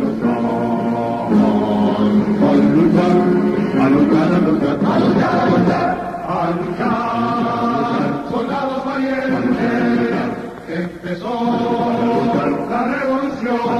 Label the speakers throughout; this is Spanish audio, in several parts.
Speaker 1: A luchar, a luchar, a luchar, a luchar, a luchar, a luchar, soldados mayores, empezó la revolución.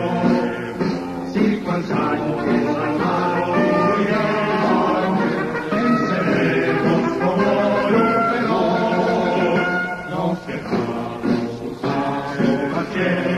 Speaker 1: Yeah.